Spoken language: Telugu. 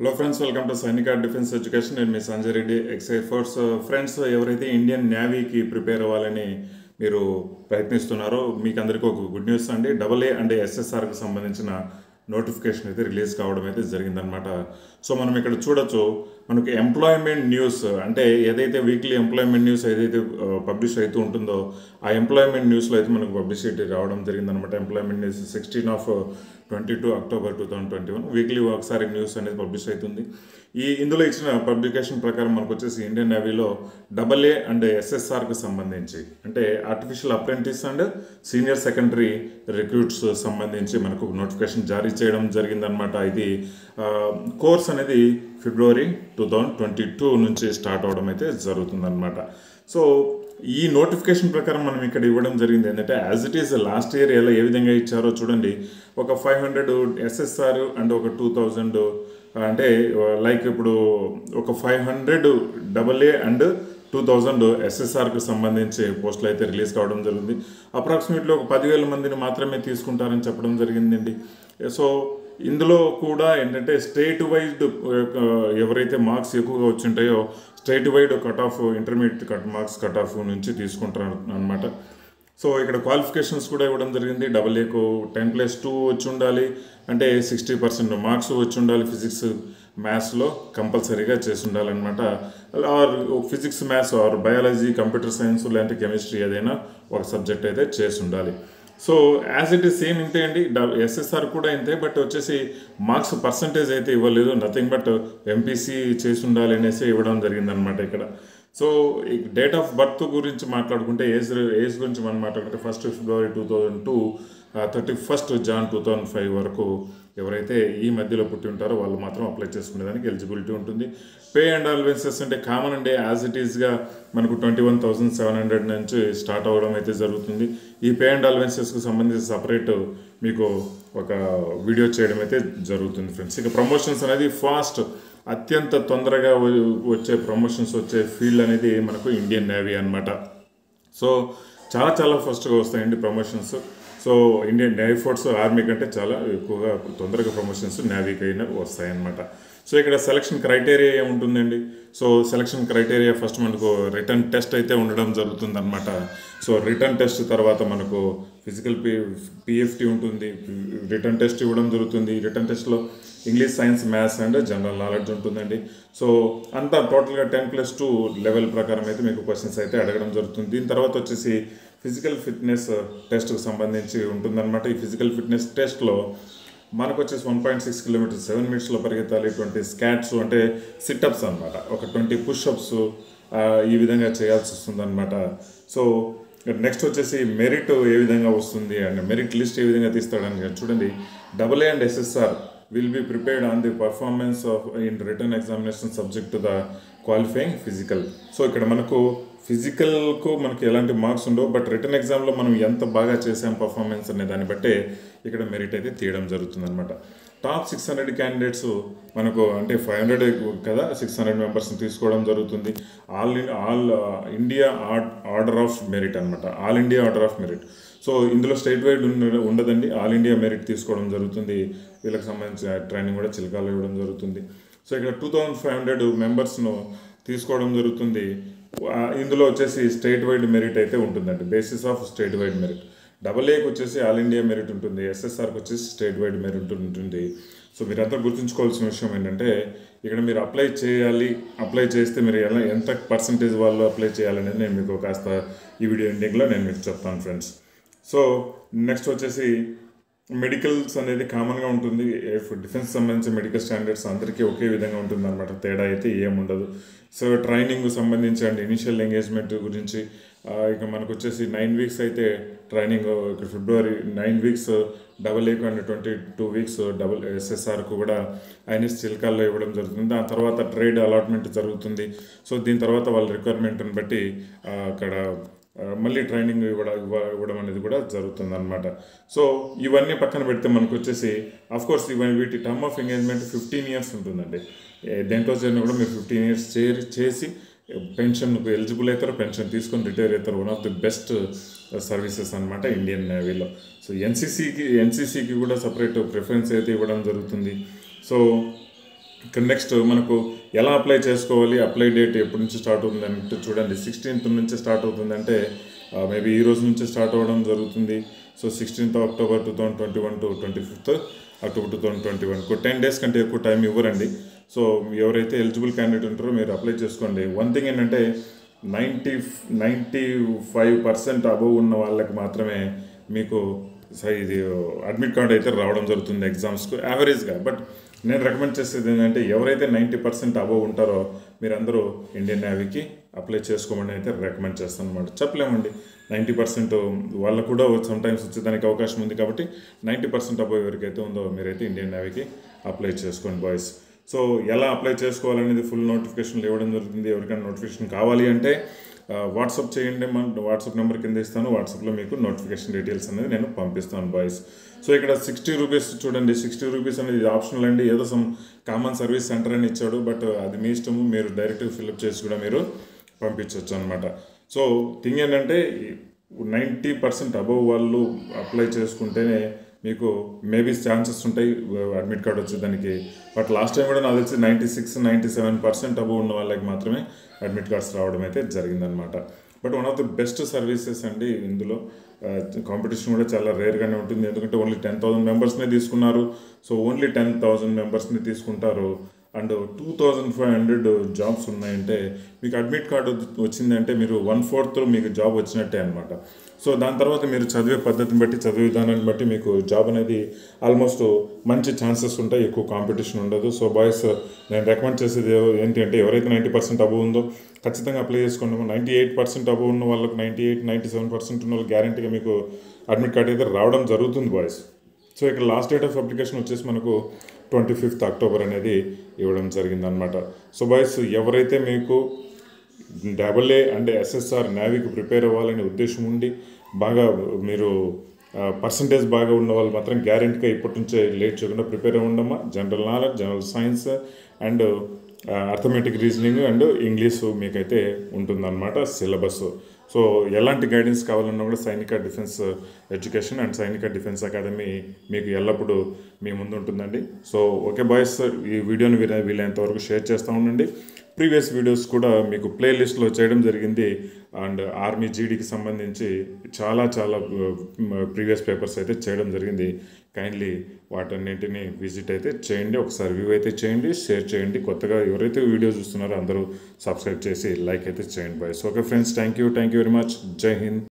Hello friends welcome to Sainik defence education నేను మీ Sanjay Reddy excise force friends ఎవరైతే ఇండియన్ నేవీకి ప్రిపేర్ అవ్వాలని మీరు ప్రయత్నిస్తున్నారో మీకు అందరికీ ఒక గుడ్ న్యూస్ అండి. డబల్ ఏ అండ్ ఎస్ఎస్ఆర్కి సంబంధించిన నోటిఫికేషన్ అయితే రిలీజ్ కావడం అయితే జరిగిందనమాట సో మనం ఇక్కడ చూడొచ్చు మనకి ఎంప్లాయ్మెంట్ న్యూస్ అంటే ఏదైతే వీక్లీ ఎంప్లాయ్మెంట్ న్యూస్ ఏదైతే పబ్లిష్ అవుతూ ఉంటుందో ఆ ఎంప్లాయ్మెంట్ న్యూస్లో అయితే మనకు పబ్లిసిటీ రావడం జరిగిందనమాట employment news sixteen of twenty two October two thousand twenty one. Weekly ఒకసారి న్యూస్ అనేది పబ్లిష్ అవుతుంది. ఈ ఇందులో ఇచ్చిన పబ్లికేషన్ ప్రకారం మనకు వచ్చేసి ఇండియన్ నేవీలో డబల్ ఏ అండ్ ఎస్ఎస్ఆర్కి సంబంధించి అంటే artificial apprentice and senior secondary recruits సంబంధించి మనకు నోటిఫికేషన్ జారీ చేయడం జరిగిందనమాట ఇది కోర్స్ అనేది February two thousand twenty two నుంచి స్టార్ట్ అవడం అయితే జరుగుతుందన్నమాట. సో ఈ నోటిఫికేషన్ ప్రకారం మనం ఇక్కడ ఇవ్వడం జరిగింది ఏంటంటే as it is last year ఎలా ఏ విధంగా ఇచ్చారో చూడండి. ఒక ఫైవ్ హండ్రెడ్ ఎస్ఎస్ఆర్ అండ్ ఒక టూ థౌజండ్ అంటే లైక్ ఇప్పుడు ఒక five hundred double A and two thousand ఎస్ఎస్ఆర్కి సంబంధించి పోస్టులు అయితే రిలీజ్ కావడం జరిగింది. అప్రాక్సిమేట్లీ ఒక పదివేల మందిని మాత్రమే తీసుకుంటారని చెప్పడం జరిగిందండి. సో ఇందులో కూడా ఏంటంటే స్టేట్ వైడ్ ఎవరైతే మార్క్స్ ఎక్కువగా వచ్చింటాయో state wide cut off intermediate cut marks cut off నుంచి తీసుకుంటారు అనమాట సో ఇక్కడ క్వాలిఫికేషన్స్ కూడా ఇవ్వడం జరిగింది. డబల్ ఏకు టెన్ ప్లస్ టూ వచ్చి ఉండాలి. అంటే సిక్స్టీ పర్సెంట్ మార్క్స్ వచ్చి ఉండాలి ఫిజిక్స్ మ్యాథ్స్లో కంపల్సరీగా చేసి ఉండాలన్నమాట or physics maths or biology computer science లేదంటే కెమిస్ట్రీ ఏదైనా ఒక సబ్జెక్ట్ అయితే చేసి ఉండాలి. So as it is same ఇంతే అండి. ఎస్ఎస్ఆర్ కూడా ఇంతే బట్ వచ్చేసి మార్క్స్ పర్సంటేజ్ అయితే ఇవ్వలేదు. నథింగ్ బట్ ఎంపీసీ చేసి ఉండాలి అనేసి ఇవ్వడం జరిగిందనమాట ఇక్కడ. సో ఈ డేట్ ఆఫ్ బర్త్ గురించి మాట్లాడుకుంటే ఏజ్ ఏజ్ గురించి మనం మాట్లాడుకుంటే first February two thousand two thirty first Jan two thousand five వరకు ఎవరైతే ఈ మధ్యలో పుట్టి ఉంటారో వాళ్ళు మాత్రం అప్లై చేసుకునేదానికి ఎలిజిబిలిటీ ఉంటుంది. పే అండ్ అలవెన్సెస్ అంటే కామన్ అండి. యాజ్ ఇట్ ఈస్గా మనకు twenty one thousand seven hundred నుంచి స్టార్ట్ అవ్వడం అయితే జరుగుతుంది. ఈ పే అండ్ అలవెన్సెస్కి సంబంధించి సపరేట్ మీకు ఒక వీడియో చేయడం అయితే జరుగుతుంది ఫ్రెండ్స్ ఇక ప్రమోషన్స్ అనేది ఫాస్ట్ అత్యంత తొందరగా వచ్చే ప్రమోషన్స్ వచ్చే ఫీల్డ్ అనేది మనకు ఇండియన్ నేవీ అనమాట సో చాలా చాలా ఫస్ట్గా వస్తాయండి promotions so Indian navy force army కంటే చాలా ఎక్కువగా తొందరగా ప్రమోషన్స్ నేవీకి అయినా వస్తాయన్నమాట. సో ఇక్కడ సెలక్షన్ క్రైటీరియా ఏముంటుందండి? సో సెలక్షన్ క్రైటీరియా ఫస్ట్ మనకు రిటర్న్ టెస్ట్ అయితే ఉండడం జరుగుతుందన్నమాట. సో రిటర్న్ టెస్ట్ తర్వాత మనకు ఫిజికల్ పి పిఎఫ్టీ ఉంటుంది. రిటర్న్ టెస్ట్ ఇవ్వడం జరుగుతుంది. రిటర్న్ టెస్ట్లో English science maths and general knowledge ఉంటుందండి. సో అంతా టోటల్గా టెన్ ప్లస్ టూ లెవెల్ ప్రకారం అయితే మీకు క్వశ్చన్స్ అయితే అడగడం జరుగుతుంది. దీని తర్వాత వచ్చేసి ఫిజికల్ ఫిట్నెస్ టెస్ట్కి సంబంధించి ఉంటుందన్నమాట. ఈ ఫిజికల్ ఫిట్నెస్ టెస్ట్లో మనకు వచ్చేసి one point six kilometres seven మినిట్స్లో పరిగెత్తాలి ట్వంటీ స్కాట్స్ అంటే సిట్అప్స్ అనమాట ఒక ట్వంటీ పుష్అప్స్ ఈ విధంగా చేయాల్సి వస్తుందన్నమాట. సో నెక్స్ట్ వచ్చేసి మెరిట్ ఏ విధంగా వస్తుంది అండ్ మెరిట్ లిస్ట్ ఏ విధంగా తీస్తాడని చూడండి double A and SSR will be prepared on the performance of in written examination subject to the qualifying physical so ఇక్కడ మనకు ఫిజికల్కు మనకి ఎలాంటి మార్క్స్ ఉండవు బట్ రిటర్న్ ఎగ్జామ్లో మనం ఎంత బాగా చేసాం పర్ఫార్మెన్స్ అనే దాన్ని బట్టే ఇక్కడ మెరిట్ అయితే తీయడం జరుగుతుంది అనమాట టాప్ సిక్స్ హండ్రెడ్ క్యాండిడేట్స్ మనకు అంటే ఫైవ్ హండ్రెడ్ కదా సిక్స్ హండ్రెడ్ మెంబర్స్ని తీసుకోవడం జరుగుతుంది. All all India order of merit అనమాట all India order of merit. So ఇందులో స్టేట్ వైడ్ ఉండదండి. ఆల్ ఇండియా మెరిట్ తీసుకోవడం జరుగుతుంది. వీళ్ళకి సంబంధించిన ట్రైనింగ్ కూడా చిలకాలు ఇవ్వడం జరుగుతుంది. సో ఇక్కడ టూ థౌజండ్ ఫైవ్ హండ్రెడ్ మెంబర్స్ను తీసుకోవడం జరుగుతుంది. ఇందులో వచ్చేసి స్టేట్ వైడ్ మెరిట్ అయితే ఉంటుందండి. Basis of state wide merit double ఏకి వచ్చేసి ఆల్ ఇండియా మెరిట్ ఉంటుంది. ఎస్ఎస్ఆర్కి వచ్చేసి స్టేట్ వైడ్ మెరిట్ ఉంటుంది. సో మీరంతా గుర్తుంచుకోవాల్సిన విషయం ఏంటంటే ఇక్కడ మీరు అప్లై చేయాలి అప్లై చేస్తే మీరు ఎలా ఎంత పర్సంటేజ్ వాళ్ళు అప్లై చేయాలనేది నేను మీకు కాస్త ఈ వీడియో ఎండింగ్లో నేను మీకు చెప్తాను ఫ్రెండ్స్ సో నెక్స్ట్ వచ్చేసి మెడికల్స్ అనేది కామన్గా ఉంటుంది. డిఫెన్స్ సంబంధించిన మెడికల్ స్టాండర్డ్స్ అందరికీ ఒకే విధంగా ఉంటుంది అనమాట తేడా అయితే ఏముండదు సో ట్రైనింగ్ సంబంధించి అండ్ ఇనిషియల్ ఎంగేజ్మెంట్ గురించి ఇక మనకు వచ్చేసి నైన్ వీక్స్ అయితే ట్రైనింగ్ ఇక్కడ ఫిబ్రవరి నైన్ వీక్స్ డబల్ ఏకు and twenty two weeks double ఎస్ఎస్ఆర్కు కూడా ఐఎన్ఎస్ చిల్కాల్లో ఇవ్వడం జరుగుతుంది. దాని తర్వాత ట్రేడ్ అలాట్మెంట్ జరుగుతుంది. సో దీని తర్వాత వాళ్ళ రిక్వైర్మెంట్ని బట్టి అక్కడ మళ్ళీ ట్రైనింగ్ ఇవ్వడం ఇవ్వడం అనేది కూడా జరుగుతుంది అనమాట సో ఇవన్నీ పక్కన పెడితే మనకు వచ్చేసి కోర్స్ ఇవన్నీ వీటి term of engagement fifteen years ఉంటుందండి. దేంట్లో చేరినా కూడా మీరు ఫిఫ్టీన్ ఇయర్స్ చేరి చేసి పెన్షన్కు ఎలిజిబుల్ అవుతారు పెన్షన్ తీసుకొని రిటైర్ అవుతారు one of the best services అనమాట ఇండియన్ నేవీలో. సో ఎన్సీసీకి ఎన్సీసీకి కూడా సపరేట్ ప్రిఫరెన్స్ అయితే ఇవ్వడం జరుగుతుంది. సో ఇక్కడ నెక్స్ట్ మనకు ఎలా అప్లై చేసుకోవాలి? అప్లై డేట్ ఎప్పటి నుంచి స్టార్ట్ అవుతుంది అంటే చూడండి సిక్స్టీన్త్ నుంచి స్టార్ట్ అవుతుందంటే మేబీ ఈ రోజు నుంచి స్టార్ట్ అవ్వడం జరుగుతుంది. So sixteenth October two thousand twenty one to twenty fifth October two thousand twenty one ten days కంటే ఎక్కువ టైం ఇవ్వరండి. సో ఎవరైతే ఎలిజిబుల్ క్యాండిడేట్ ఉంటారో మీరు అప్లై చేసుకోండి. వన్ థింగ్ ఏంటంటే ninety ninety five percent above ఉన్న వాళ్ళకి మాత్రమే మీకు సై ఇది అడ్మిట్ కార్డ్ అయితే రావడం జరుగుతుంది ఎగ్జామ్స్కు యావరేజ్గా బట్ నేను రికమెండ్ చేసేది ఏంటంటే ఎవరైతే నైంటీ పర్సెంట్ అబవ్ ఉంటారో మీరందరూ ఇండియన్ నేవీకి అప్లై చేసుకోమని అయితే రికమెండ్ చేస్తాను అనమాట చెప్పలేమండి. నైంటీ పర్సెంట్ వాళ్ళకు కూడా సమ్టైమ్స్ వచ్చేదానికి అవకాశం ఉంది కాబట్టి నైంటీ పర్సెంట్ అబవ్ ఎవరికైతే ఉందో మీరైతే ఇండియన్ నేవీకి అప్లై చేసుకోండి బాయ్స్ సో ఎలా అప్లై చేసుకోవాలనేది ఫుల్ నోటిఫికేషన్లు ఇవ్వడం జరుగుతుంది. ఎవరికైనా నోటిఫికేషన్ కావాలి అంటే వాట్సాప్ చేయండి మన వాట్సాప్ నెంబర్ కింద ఇస్తాను. వాట్సాప్లో మీకు నోటిఫికేషన్ డీటెయిల్స్ అనేది నేను పంపిస్తాను బాయ్స్ సో ఇక్కడ సిక్స్టీ రూపీస్ చూడండి. సిక్స్టీ రూపీస్ అనేది ఆప్షనల్ అండి. ఏదో సమ్ కామన్ సర్వీస్ సెంటర్ అని ఇచ్చాడు బట్ అది మీ ఇష్టము. మీరు డైరెక్ట్గా ఫిల్అప్ చేసి కూడా మీరు పంపించవచ్చు అనమాట సో థింగ్ ఏంటంటే నైంటీ పర్సెంట్ అబవ్ వాళ్ళు అప్లై చేసుకుంటేనే మీకు మేబీ ఛాన్సెస్ ఉంటాయి అడ్మిట్ కార్డ్ వచ్చేదానికి. బట్ లాస్ట్ టైం కూడా నాకు తెలిసి ninety six ninety seven percent above ఉన్న వాళ్ళకి మాత్రమే అడ్మిట్ కార్డ్స్ రావడం అయితే జరిగిందనమాట but one of the best services అండి ఇందులో. Uh, కాంపిటీషన్ కూడా చాలా రేర్గానే ఉంటుంది. ఎందుకంటే ఓన్లీ టెన్ థౌసండ్ మెంబర్స్నే తీసుకున్నారు. సో ఓన్లీ టెన్ థౌసండ్ మెంబర్స్ని తీసుకుంటారు. And two thousand five hundred jobs ఉన్నాయంటే మీకు అడ్మిట్ కార్డు వచ్చిందంటే మీరు వన్ ఫోర్త్ మీకు జాబ్ వచ్చినట్టే అనమాట సో దాని తర్వాత మీరు చదివే పద్ధతిని బట్టి చదివే విధానాన్ని బట్టి మీకు జాబ్ అనేది ఆల్మోస్ట్ మంచి ఛాన్సెస్ ఉంటాయి ఎక్కువ కాంపిటీషన్ ఉండదు. సో బాయ్స్ నేను రికమెండ్ చేసేది ఏంటి అంటే ఎవరైతే నైంటీ పర్సెంట్ అబవ్ ఉందో ఖచ్చితంగా అప్లై చేసుకోండి. నైంటీ ఎయిట్ పర్సెంట్ అబవ్ ఉన్న వాళ్ళకి ninety eight ninety seven percent ఉన్న వాళ్ళు గ్యారంటీగా మీకు అడ్మిట్ కార్డ్ అయితే రావడం జరుగుతుంది బాయ్స్ సో ఇక్కడ లాస్ట్ డేట్ ఆఫ్ అప్లికేషన్ వచ్చేసి మనకు ట్వంటీ ఫిఫ్త్ అక్టోబర్ అనేది ఇవ్వడం జరిగిందనమాట సో బాయ్స్ ఎవరైతే మీకు డబల్ ఏ అండ్ ఎస్ఎస్ఆర్ నేవీకి ప్రిపేర్ అవ్వాలనే ఉద్దేశం ఉండి బాగా మీరు పర్సంటేజ్ బాగా ఉన్న వాళ్ళు మాత్రం గ్యారెంటీగా ఇప్పటి నుంచే లేట్ చేయకుండా prepare ఉండమా general knowledge general science and arithmetic reasoning and English మీకైతే ఉంటుందన్నమాట సిలబస్ సో ఎలాంటి గైడెన్స్ కావాలన్నా కూడా Sainik defence education and Sainik defence academy మీకు ఎల్లప్పుడూ మీ ముందు ఉంటుందండి సో ఓకే బాయ్స్ ఈ వీడియోని వీలైనంత వరకు షేర్ చేస్తూ ఉండండి. ప్రీవియస్ వీడియోస్ కూడా మీకు ప్లేలిస్ట్లో చేయడం జరిగింది. అండ్ ఆర్మీ జీడీకి సంబంధించి చాలా చాలా ప్రీవియస్ పేపర్స్ అయితే చేయడం జరిగింది. కైండ్లీ వాటన్నింటినీ విజిట్ అయితే చేయండి. ఒకసారి వ్యూ అయితే చేయండి షేర్ చేయండి. కొత్తగా ఎవరైతే వీడియో చూస్తున్నారో అందరూ సబ్స్క్రైబ్ చేసి లైక్ అయితే చేయండి. Boys okay friends thank you thank you very much. జై హింద్.